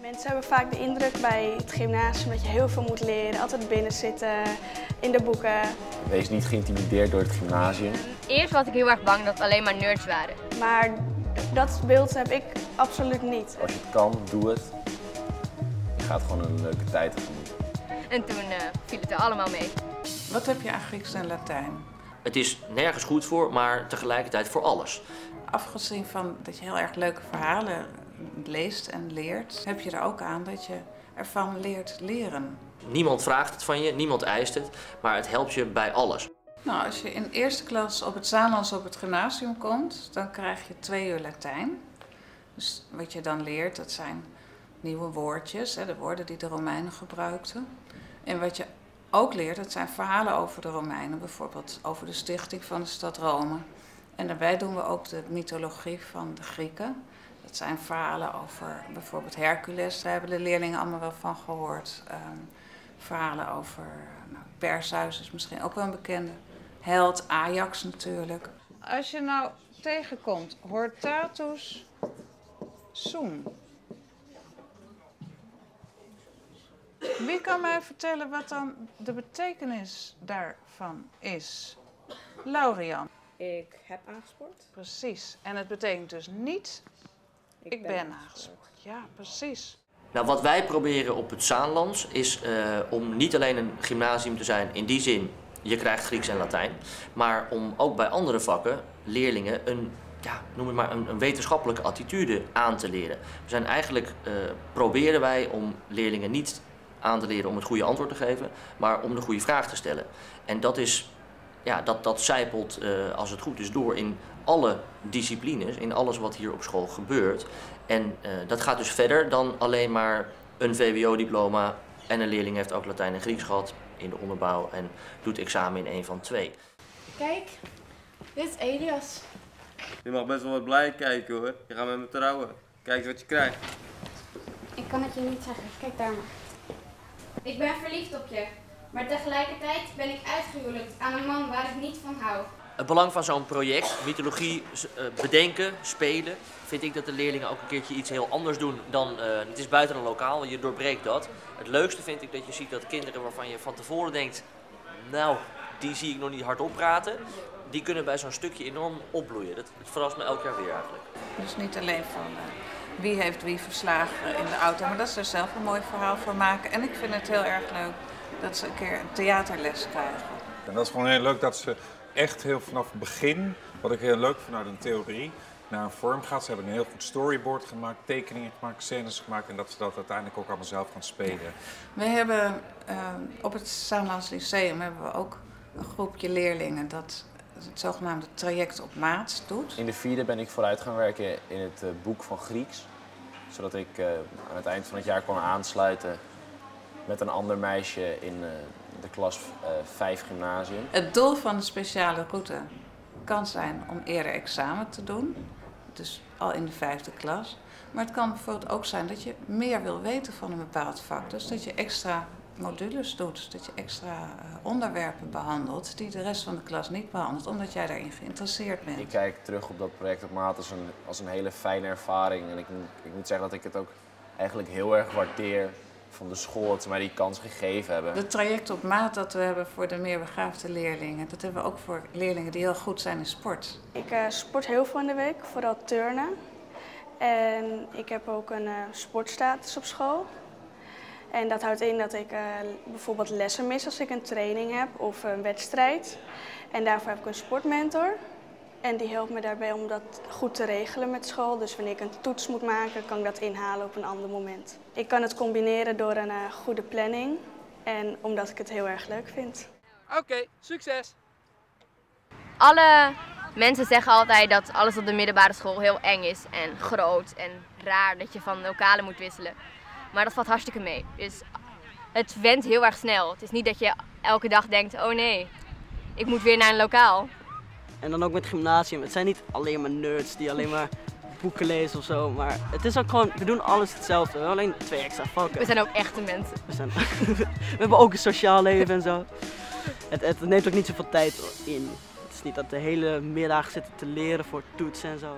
Mensen hebben vaak de indruk bij het gymnasium dat je heel veel moet leren, altijd binnen zitten, in de boeken. Wees niet geïntimideerd door het gymnasium. Eerst was ik heel erg bang dat het alleen maar nerds waren. Maar dat beeld heb ik absoluut niet. Als je het kan, doe het. Je gaat gewoon een leuke tijd tegemoet. En toen uh, viel het er allemaal mee. Wat heb je aan Grieks en Latijn? Het is nergens goed voor, maar tegelijkertijd voor alles. Afgezien van dat je heel erg leuke verhalen leest en leert, heb je er ook aan dat je ervan leert leren. Niemand vraagt het van je, niemand eist het, maar het helpt je bij alles. Nou, als je in eerste klas op het Zaanlands op het gymnasium komt, dan krijg je twee uur Latijn. Dus wat je dan leert, dat zijn nieuwe woordjes, hè, de woorden die de Romeinen gebruikten. En wat je ook leert, dat zijn verhalen over de Romeinen, bijvoorbeeld over de stichting van de stad Rome. En daarbij doen we ook de mythologie van de Grieken. Dat zijn verhalen over bijvoorbeeld Hercules, daar hebben de leerlingen allemaal wel van gehoord. Um, verhalen over nou, Perseus is misschien ook wel een bekende held, Ajax natuurlijk. Als je nou tegenkomt Hortatus sum. Wie kan mij vertellen wat dan de betekenis daarvan is? Laurian. Ik heb aangespoord. Precies. En het betekent dus niet ik, ben, aangespoord. Ja, precies. Nou, wat wij proberen op het Zaanlands is uh, om niet alleen een gymnasium te zijn in die zin, je krijgt Grieks en Latijn, maar om ook bij andere vakken leerlingen een, ja, noem het maar, een, een wetenschappelijke attitude aan te leren. We zijn eigenlijk, uh, proberen wij om leerlingen niet aan te leren om het goede antwoord te geven, maar om de goede vraag te stellen. En dat is ja, dat, dat zijpelt, uh, als het goed is, door in alle disciplines, in alles wat hier op school gebeurt. En uh, dat gaat dus verder dan alleen maar een VWO-diploma en een leerling heeft ook Latijn en Grieks gehad in de onderbouw en doet examen in een van twee. Kijk, dit is Elias. Je mag best wel wat blij kijken hoor. Je gaat met me trouwen. Kijk wat je krijgt. Ik kan het je niet zeggen. Kijk daar maar. Ik ben verliefd op je. Maar tegelijkertijd ben ik uitgehuwelijkd aan een man waar ik niet van hou. Het belang van zo'n project, mythologie uh, bedenken, spelen, vind ik dat de leerlingen ook een keertje iets heel anders doen dan, uh, het is buiten een lokaal, je doorbreekt dat. Het leukste vind ik dat je ziet dat kinderen waarvan je van tevoren denkt, nou, die zie ik nog niet hardop praten, die kunnen bij zo'n stukje enorm opbloeien. Dat, dat verrast me elk jaar weer eigenlijk. Dus niet alleen van uh, wie heeft wie verslagen in de auto, maar dat ze er zelf een mooi verhaal van maken. En ik vind het heel erg leuk dat ze een keer een theaterles krijgen. En dat is gewoon heel leuk dat ze echt heel vanaf het begin, wat ik heel leuk vind uit een theorie, naar een vorm gaat. Ze hebben een heel goed storyboard gemaakt, tekeningen gemaakt, scènes gemaakt en dat ze dat uiteindelijk ook allemaal zelf gaan spelen. We hebben uh, op het Saanlands Lyceum hebben we ook een groepje leerlingen dat het zogenaamde traject op maat doet. In de vierde ben ik vooruit gaan werken in het uh, boek van Grieks, zodat ik uh, aan het eind van het jaar kon aansluiten met een ander meisje in uh, de klas 5 gymnasium. Het doel van de speciale route kan zijn om eerder examen te doen, dus al in de vijfde klas. Maar het kan bijvoorbeeld ook zijn dat je meer wil weten van een bepaald vak. Dus dat je extra modules doet, dat je extra uh, onderwerpen behandelt die de rest van de klas niet behandelt, omdat jij daarin geïnteresseerd bent. Ik kijk terug op dat project op maat als een, als een hele fijne ervaring. En ik, ik moet zeggen dat ik het ook eigenlijk heel erg waardeer van de school dat ze mij die kans gegeven hebben. Het traject op maat dat we hebben voor de meer begaafde leerlingen, dat hebben we ook voor leerlingen die heel goed zijn in sport. Ik uh, sport heel veel in de week, vooral turnen. En ik heb ook een uh, sportstatus op school. En dat houdt in dat ik uh, bijvoorbeeld lessen mis als ik een training heb of een wedstrijd. En daarvoor heb ik een sportmentor. En die helpt me daarbij om dat goed te regelen met school. Dus wanneer ik een toets moet maken, kan ik dat inhalen op een ander moment. Ik kan het combineren door een uh, goede planning en omdat ik het heel erg leuk vind. Oké, okay, succes! Alle mensen zeggen altijd dat alles op de middelbare school heel eng is en groot en raar dat je van lokalen moet wisselen. Maar dat valt hartstikke mee. Dus het went heel erg snel. Het is niet dat je elke dag denkt, oh nee, ik moet weer naar een lokaal. En dan ook met gymnasium. Het zijn niet alleen maar nerds die alleen maar boeken lezen of zo. Maar het is ook gewoon, we doen alles hetzelfde. We hebben alleen twee extra vakken. We zijn ook echte mensen. We, zijn, we hebben ook een sociaal leven en zo. Het, het neemt ook niet zoveel tijd in. Het is niet dat de hele middag zitten te leren voor toetsen en zo.